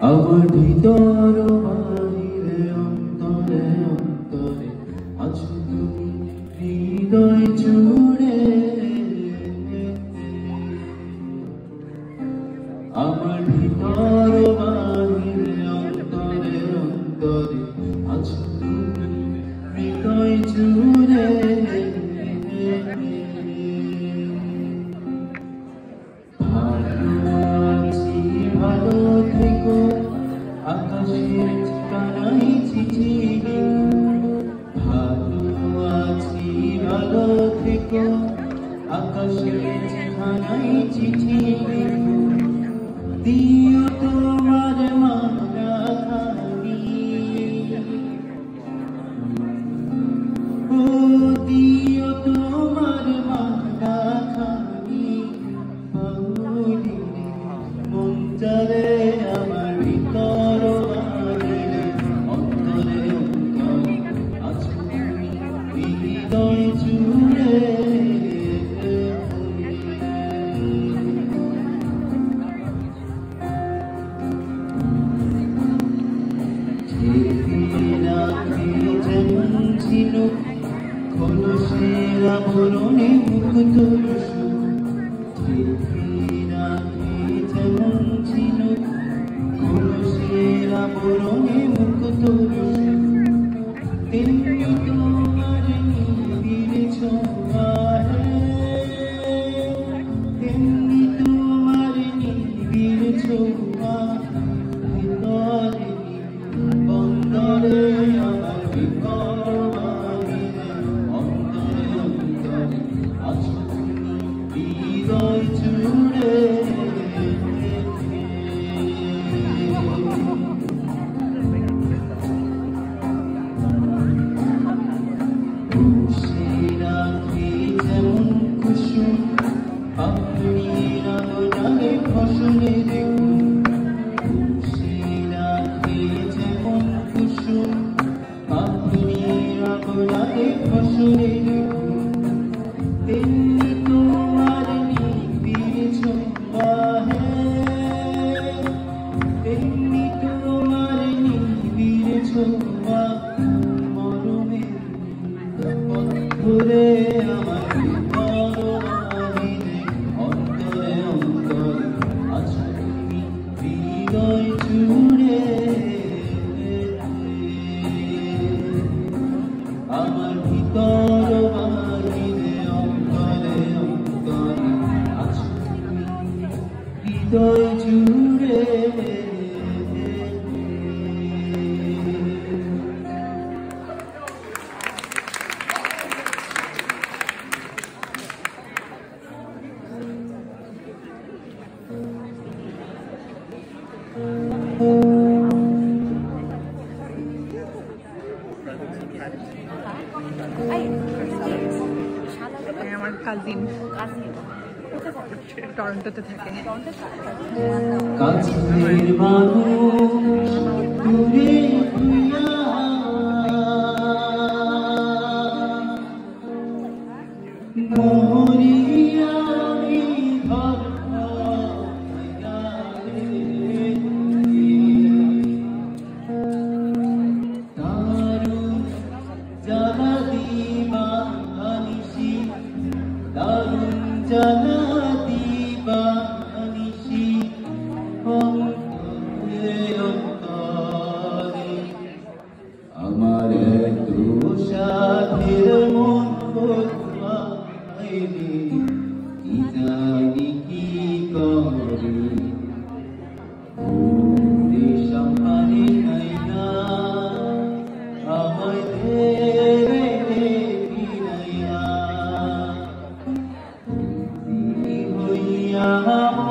আমার ভিতর দিও তোমার মালা খানি। ও দিও তোমার মালা খানি। পাগলি মন চলে আমার ভিতর অন্তরে অন্তর আজ হৃদয় জুড়ে পরনে মুক্ত তেমনি তোমার নিবিড় ছোঁয়ার তেমনি তোমার নিবিড় ছোঁয়া ভিতরে বন্দরে আমার বিপদ অন্তরে অন্তরে আজ হৃদয় চুড় Thank you. আমার টরন্টোতে থাকে। Oh love.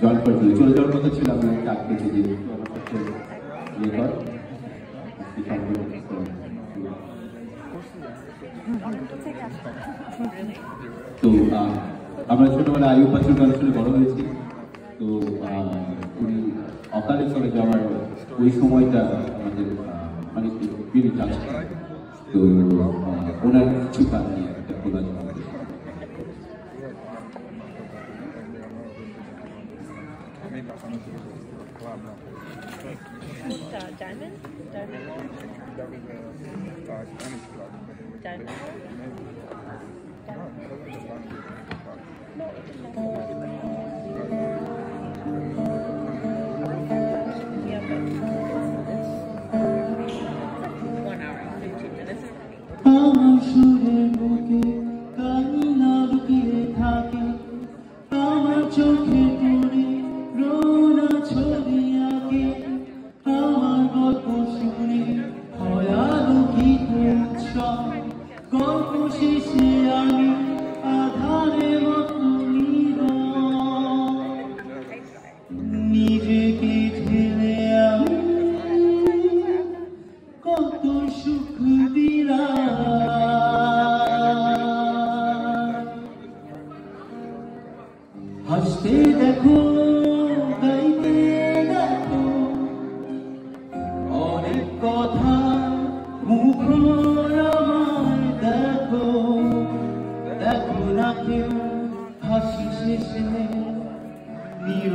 জয়েন করেছিল চলে যাওয়ার মতো ছিল আমরা একটা আটকে তো আমরা ছোটবেলায় আয়ু পাচুর গান শুনে বড় হয়েছি। তো উনি অকালে চলে যাওয়ার ওই সময়টা আমাদের মানে বিলি তো ওনার কিছু কাজ নিয়ে একটা প্রদান Diamond? Diamond? Diamond? Diamond? No, not.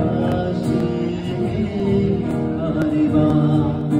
Shiva, Shiva,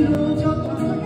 ছিল যতটুকু